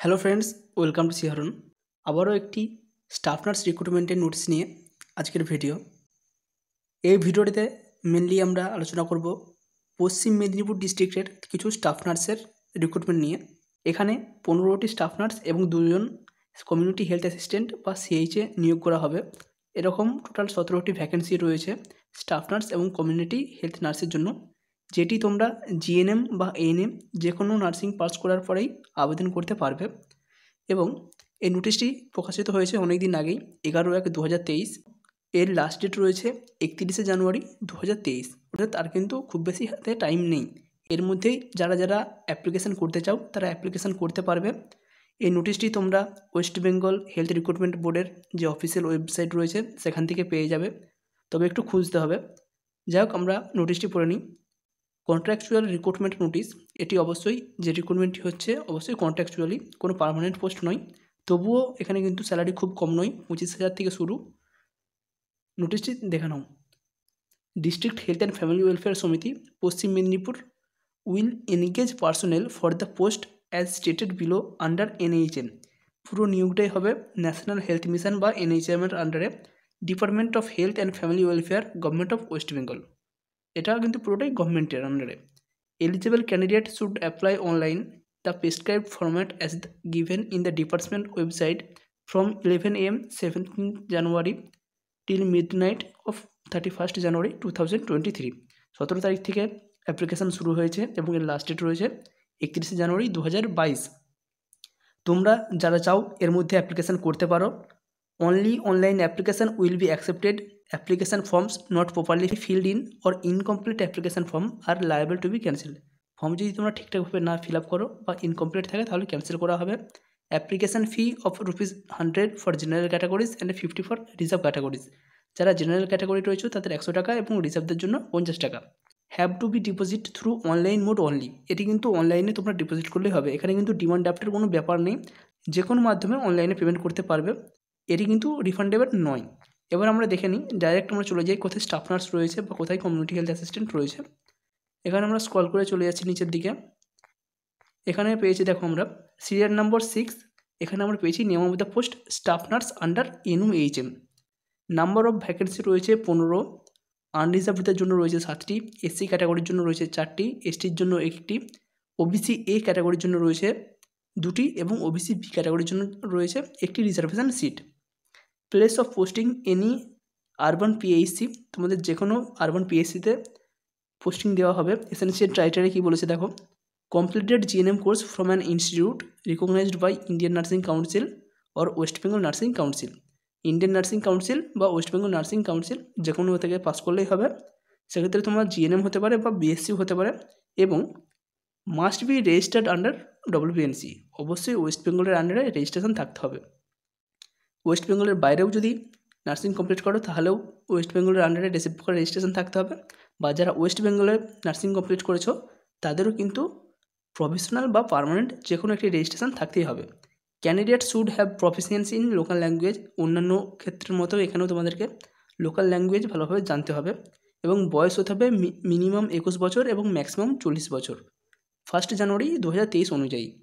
Hello friends, welcome to সিহারন আবারও একটি স্টাফ নার্স রিক্রুটমেন্টের নোটিস নিয়ে আজকের ভিডিও এই ভিডিওটিতে মেনলি আমরা আলোচনা করব পশ্চিম মেদিনীপুর ডিস্ট্রিক্টের কিছু স্টাফ নার্সের রিক্রুটমেন্ট নিয়ে। এখানে পনেরোটি স্টাফ নার্স এবং দুজন কমিউনিটি হেলথ অ্যাসিস্ট্যান্ট বা সিএইচে নিয়োগ করা হবে। এরকম টোটাল সতেরোটি ভ্যাকেন্সি রয়েছে স্টাফ নার্স এবং কমিউনিটি হেলথ নার্সের জন্য। যেটি তোমরা জিএনএম বা এএনএম যে কোনো নার্সিং পাস করার পরেই আবেদন করতে পারবে। এবং এই নোটিশটি প্রকাশিত হয়েছে অনেক দিন আগেই, এগারো এক দু এর লাস্ট ডেট রয়েছে একত্রিশে জানুয়ারি দু হাজার তেইশ। অর্থাৎ তার কিন্তু খুব বেশি হাতে টাইম নেই। এর মধ্যেই যারা যারা অ্যাপ্লিকেশান করতে চাও, তারা অ্যাপ্লিকেশান করতে পারবে। এই নোটিশটি তোমরা ওয়েস্ট বেঙ্গল হেলথ রিক্রুটমেন্ট বোর্ডের যে অফিসিয়াল ওয়েবসাইট রয়েছে, সেখান থেকে পেয়ে যাবে। তবে একটু খুঁজতে হবে। যাই হোক, আমরা নোটিশটি পড়ে নিই। কন্ট্রাকচুয়াল রিক্রুটমেন্ট নোটিশ এটি অবশ্যই যে রিক্রুটমেন্টটি হচ্ছে, অবশ্যই কন্ট্রাকচুয়ালি কোনো পারমানেন্ট পোস্ট নয়। তবুও এখানে কিন্তু স্যালারি খুব কম নয়, পঁচিশ হাজার থেকে শুরু। নোটিশটি দেখানো district health and family welfare সমিতি, Paschim Medinipur will engage personnel for the post as stated below under NHM পুরো নিয়োগটাই হবে ন্যাশনাল হেলথ মিশন বা এনএইচএমের আন্ডারে department of health and family welfare government of West Bengal এটা কিন্তু পুরোটাই গভর্নমেন্টের আন্ডারে eligible candidate should apply online the prescribe format as given in the department website from eleven AM seventeen January till midnight of thirty first January two thousand twenty three সতেরো তারিখ থেকে application শুরু হয়েছে এবং এর লাস্ট ডেট রয়েছে একত্রিশে জানুয়ারি দু হাজার বাইশ। তোমরা যারা চাও এর মধ্যে অ্যাপ্লিকেশান করতে পারো। Only online application will be accepted application forms not properly filled in or incomplete application form are liable to be cancel form যদি তোমরা ঠিকঠাকভাবে না ফিল আপ করো বা ইনকমপ্লিট থাকে, তাহলে ক্যান্সেল করা হবে। Application fee of rupees hundred for general categories and fifty for reserve categories যারা জেনারেল ক্যাটাগরি রয়েছে, তাদের একশো টাকা এবং রিজার্ভদের জন্য পঞ্চাশ টাকা। Have to be deposit through online mode only এটি কিন্তু অনলাইনে তোমরা ডিপোজিট করলেই হবে। এখানে কিন্তু ডিমান্ড ড্রাফটের কোনো ব্যাপার নেই। যে কোনো মাধ্যমে অনলাইনে পেমেন্ট করতে পারবে। এটি কিন্তু রিফান্ডেবল নয়। এবার আমরা দেখে নিই ডাইরেক্ট আমরা চলে যাই কোথায় স্টাফ নার্স রয়েছে বা কোথায় কমিউনিটি হেলথ অ্যাসিস্ট্যান্ট রয়েছে। এখানে আমরা স্কল করে চলে যাচ্ছি নিচের দিকে। এখানে পেয়েছি দেখো আমরা সিরিয়াল নম্বর সিক্স এখানে আমরা পেয়েছি name of the post staff nurse under N H M number of vacancy রয়েছে পনেরো আনরিজার্ভদের জন্য রয়েছে সাতটি এসসি ক্যাটাগরির জন্য রয়েছে চারটি এসটির জন্য একটি ওবিসি এ ক্যাটাগরির জন্য রয়েছে দুটি এবং ওবিসি বি ক্যাটাগরির জন্য রয়েছে একটি reservation seat place of posting any urban PHC তোমাদের যে কোনো আরবান পিএইচসিতে পোস্টিং দেওয়া হবে। এসেন্সিয়াল ক্রাইটেরিয়া কী বলেছে দেখো completed GNM course from an institute recognised by Indian Nursing Council or West Bengal Nursing Council Indian Nursing Council বা West Bengal nursing council যে কোনো থেকে পাস করলেই হবে। সেক্ষেত্রে তোমার জিএনএম হতে পারে বা বিএসসি হতে পারে এবং must be registered under WBNC অবশ্যই ওয়েস্ট বেঙ্গলের আন্ডারে রেজিস্ট্রেশন থাকতে হবে। ওয়েস্ট বেঙ্গলের বাইরেও যদি নার্সিং কমপ্লিট করো, তাহলেও ওয়েস্ট বেঙ্গলের আন্ডারে রেসিপ্ট রেজিস্ট্রেশন থাকতে হবে। বা যারা ওয়েস্ট বেঙ্গলের নার্সিং কমপ্লিট করেছ, তাদেরও কিন্তু প্রফেশনাল বা পারমানেন্ট যে কোনো একটি রেজিস্ট্রেশন থাকতেই হবে। Candidate should have proficiency in local language অন্যান্য ক্ষেত্রের মতো এখানেও তোমাদেরকে লোকাল ল্যাঙ্গুয়েজ ভালোভাবে জানতে হবে। এবং বয়স হতে হবে মিনিমাম একুশ বছর এবং ম্যাক্সিমাম চল্লিশ বছর। ফার্স্ট জানুয়ারি দু হাজার তেইশ অনুযায়ী।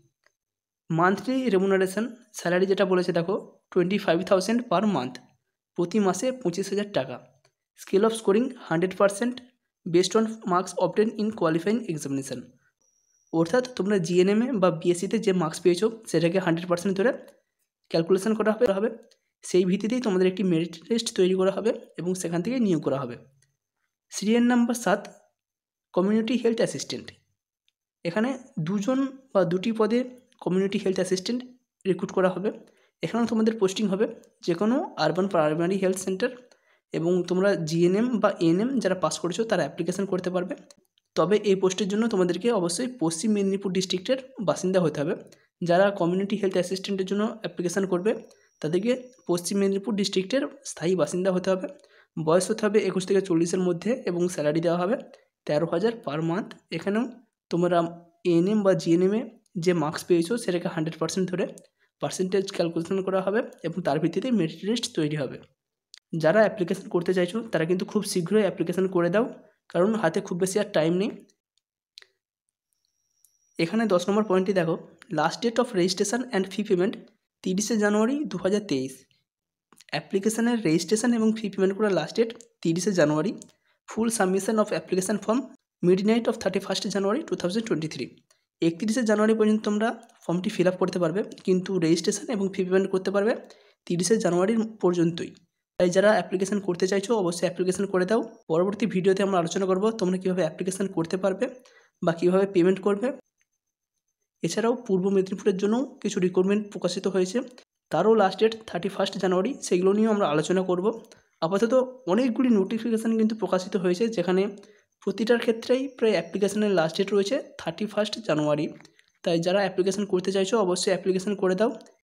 মান্থলি রেমুনারেশন স্যালারি যেটা বলেছে, দেখো twenty five thousand per month প্রতি মাসে পঁচিশ হাজার টাকা। Scale of scoring hundred percent best on marks obtain in qualifying examination অর্থাৎ তোমরা জিএনএমএ বা বিএসসিতে যে মার্কস পেয়েছ, সেটাকে হান্ড্রেড পার্সেন্ট ধরে ক্যালকুলেশন করা হবে হবে। সেই ভিত্তিতেই তোমাদের একটি মেরিট লিস্ট তৈরি করা হবে এবং সেখান থেকে নিয়োগ করা হবে। সিরিয়াল নাম্বার সাত কমিউনিটি হেলথ অ্যাসিস্ট্যান্ট এখানে দুজন বা দুটি পদে কমিউনিটি হেলথ অ্যাসিস্ট্যান্ট রিক্রুট করা হবে। এখানেও তোমাদের পোস্টিং হবে যে কোনো আরবান প্রাইমারি হেলথ সেন্টার এবং তোমরা জিএনএম বা এএনএম যারা পাস করেছ তারা অ্যাপ্লিকেশান করতে পারবে। তবে এই পোস্টের জন্য তোমাদেরকে অবশ্যই পশ্চিম মেদিনীপুর ডিস্ট্রিক্টের বাসিন্দা হতে হবে। যারা কমিউনিটি হেলথ অ্যাসিস্ট্যান্টের জন্য অ্যাপ্লিকেশান করবে, তাদেরকে পশ্চিম মেদিনীপুর ডিস্ট্রিক্টের স্থায়ী বাসিন্দা হতে হবে। বয়স হতে হবে একুশ থেকে চল্লিশের মধ্যে এবং স্যালারি দেওয়া হবে তেরো হাজার পার মান্থ এখানেও তোমরা এএনএম বা জিএনএমে যে মার্কস পেয়েছ সেটাকে হান্ড্রেড পার্সেন্ট ধরে পার্সেন্টেজ ক্যালকুলেশন করা হবে এবং তার ভিত্তিতে মেরিট লিস্ট তৈরি হবে। যারা অ্যাপ্লিকেশান করতে চাইছো, তারা কিন্তু খুব শীঘ্রই অ্যাপ্লিকেশান করে দাও, কারণ হাতে খুব বেশি আর টাইম নেই। এখানে দশ নম্বর পয়েন্টটি দেখো last date of registration and fee payment তিরিশে জানুয়ারি দু হাজার তেইশ অ্যাপ্লিকেশানের রেজিস্ট্রেশন এবং ফি পেমেন্ট করার লাস্ট ডেট তিরিশে জানুয়ারি। Full submission of application form midnight of thirty first January two thousand twenty three একত্রিশে জানুয়ারি পর্যন্ত তোমরা ফর্মটি ফিল করতে পারবে, কিন্তু রেজিস্ট্রেশন এবং ফি পেমেন্ট করতে পারবে তিরিশে জানুয়ারির পর্যন্তই। তাই যারা অ্যাপ্লিকেশান করতে চাইছো, অবশ্যই অ্যাপ্লিকেশান করে দাও। পরবর্তী ভিডিওতে আমরা আলোচনা করব তোমরা কীভাবে অ্যাপ্লিকেশান করতে পারবে বা কীভাবে পেমেন্ট করবে। এছাড়াও পূর্ব মেদিনীপুরের জন্যও কিছু রিক্রুটমেন্ট প্রকাশিত হয়েছে। তারও last date thirty first January, সেগুলো নিয়েও আমরা আলোচনা করব। আপাতত অনেকগুলি নোটিফিকেশান কিন্তু প্রকাশিত হয়েছে, যেখানে প্রতিটার ক্ষেত্রেই প্রায় অ্যাপ্লিকেশানের লাস্ট ডেট রয়েছে থার্টি ফার্স্ট জানুয়ারি তাই যারা অ্যাপ্লিকেশন করতে চাইছো, অবশ্যই অ্যাপ্লিকেশান করে দাও।